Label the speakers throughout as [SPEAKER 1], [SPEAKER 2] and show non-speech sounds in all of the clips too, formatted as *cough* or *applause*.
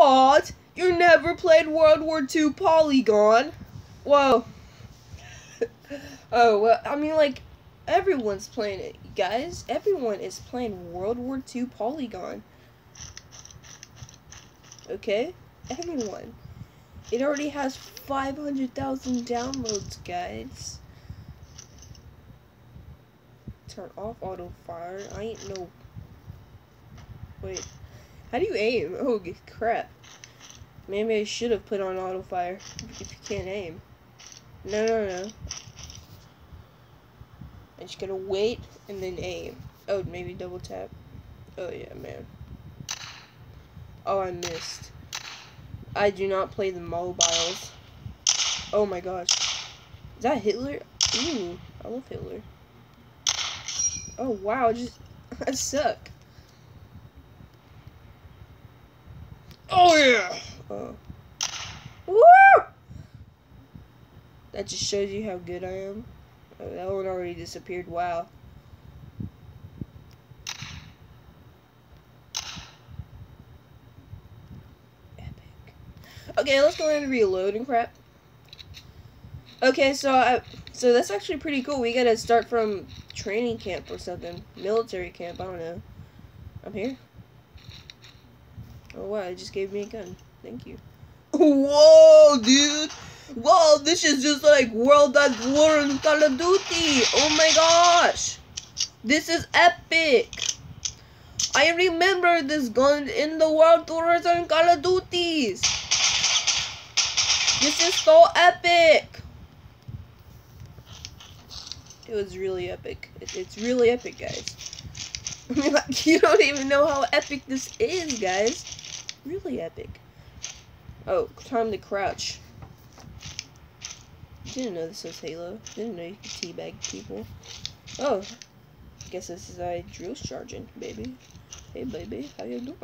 [SPEAKER 1] What? You never played World War II Polygon? Whoa. oh, well, I mean, like, everyone's playing it, guys. Everyone is playing World War II Polygon. Okay? Everyone. It already has 500,000 downloads, guys. Turn off auto fire. I ain't no. Wait. How do you aim? Oh, crap. Maybe I should have put on auto fire if you can't aim. No, no, no. I'm just gotta wait and then aim. Oh, maybe double tap. Oh, yeah, man. Oh, I missed. I do not play the mobiles. Oh my gosh. Is that Hitler? Ooh, I love Hitler. Oh wow, just *laughs* I suck. Oh yeah. Oh. Woo! That just shows you how good I am. Oh, that one already disappeared. Wow. Epic. Okay, let's go ahead and reload and crap. Okay, so I, so that's actually pretty cool. We gotta start from training camp or something. Military camp, I don't know. I'm here. Oh wow, it just gave me a gun. Thank you. Whoa, dude! Whoa, this is just like World at War in Call of Duty! Oh my gosh! This is epic! I remember this gun in the World Wars and Call of Duties! This is so epic! It was really epic. It, it's really epic, guys. I *laughs* mean, like, you don't even know how epic this is, guys. Really epic. Oh, time to crouch. Didn't know this was Halo. Didn't know you could teabag people. Oh, guess this is a drill sergeant, baby. Hey, baby, how you doing?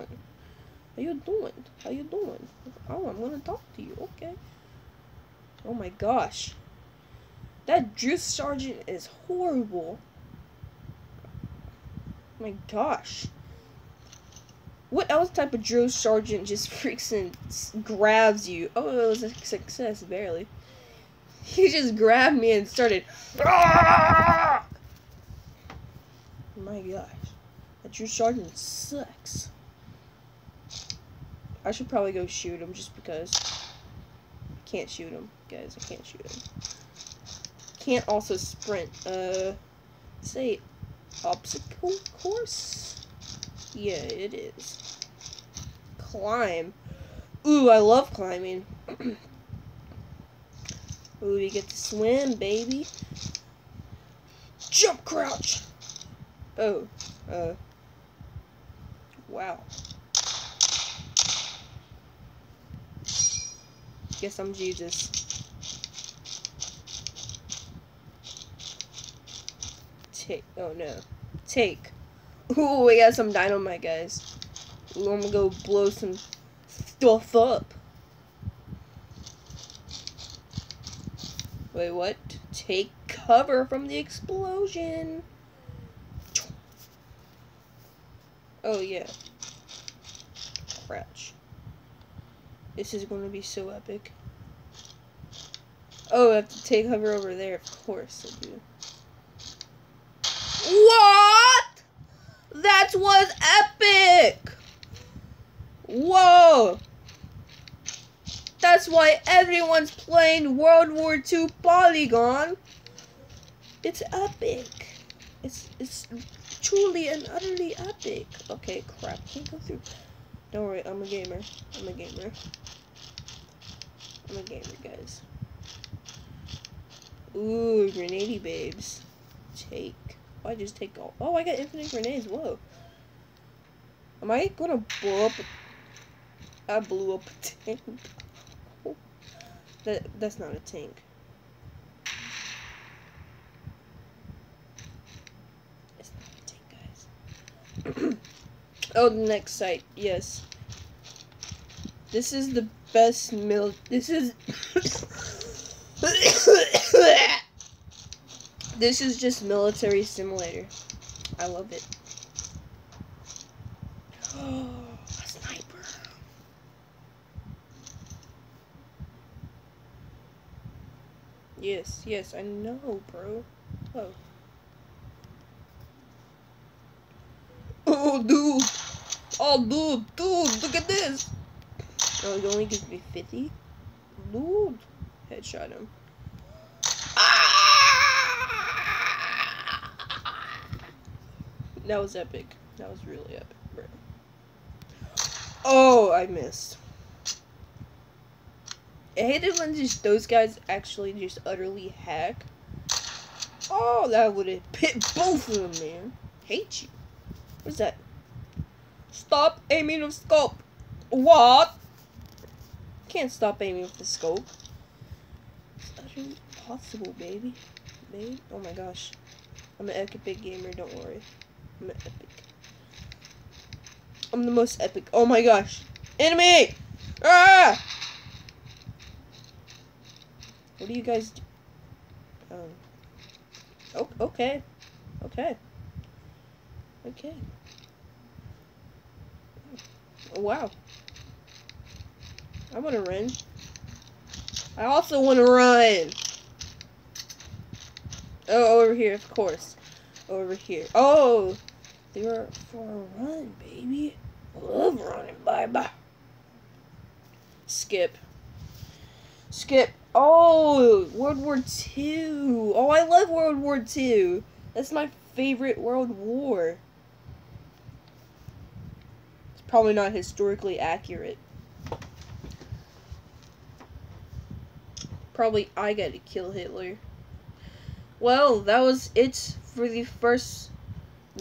[SPEAKER 1] How you doing? How you doing? Oh, I'm gonna talk to you. Okay. Oh my gosh. That drill sergeant is horrible. Oh my gosh. What else type of drill sergeant just *laughs* freaks and grabs you? Oh, it was a success, barely. He just grabbed me and started. *laughs* My gosh. That drill sergeant sucks. I should probably go shoot him just because. I can't shoot him guys. I can't shoot him. Can't also sprint. Uh, say obstacle course? Yeah, it is. Climb. Ooh, I love climbing. *clears throat* Ooh, you get to swim, baby. Jump crouch. Oh, uh, wow. Guess I'm Jesus. Take. Oh no. Take. *laughs* Ooh, we got some dynamite, guys. Ooh, I'm gonna go blow some stuff up. Wait, what? Take cover from the explosion. Oh, yeah. Crouch. This is to be so epic. Oh, I have to take cover over there. Of course I do. What? That was epic! Whoa! That's why everyone's playing World War II Polygon. It's epic. It's it's truly and utterly epic. Okay, crap. Can't go through. Don't worry, I'm a gamer. I'm a gamer. I'm a gamer, guys. Ooh, grenade babes. Take. I just take all? Oh, I got infinite grenades. Whoa. Am I gonna blow up? I blew up a tank. that that's not a tank. It's not a tank, guys. oh, the next site. Yes. This is the best mil. This is. This is just military simulator. I love it. *gasps* A sniper. Yes, yes, I know, bro. Oh. Oh, dude. Oh, dude, dude, look at this. Oh, it only gives me 50? Dude. Headshot him. That was epic. That was really epic. Oh, I missed. I hate it when just those guys actually just utterly hack. Oh, that would have hit both of them, man. Hate you. What's that? Stop aiming with scope. What? Can't stop aiming with the scope. It's utterly possible, baby. Baby. Oh my gosh. I'm an epic gamer, don't worry. I'm epic. I'm the most epic. Oh my gosh. Enemy! Ah! What do you guys do? Um. Oh, okay. Okay. Okay. Oh, wow. I want to run. I also want to run. Oh, over here, of course. Over here. Oh, they are for a run, baby. Love running. Bye bye. Skip. Skip. Oh, World War II. Oh, I love World War II. That's my favorite World War. It's probably not historically accurate. Probably I got to kill Hitler. Well, that was it for the first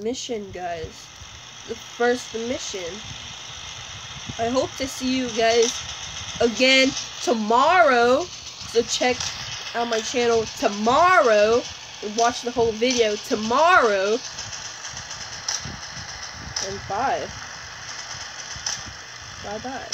[SPEAKER 1] mission, guys. The first mission. I hope to see you guys again tomorrow. So check out my channel tomorrow and watch the whole video tomorrow. And bye. Bye bye.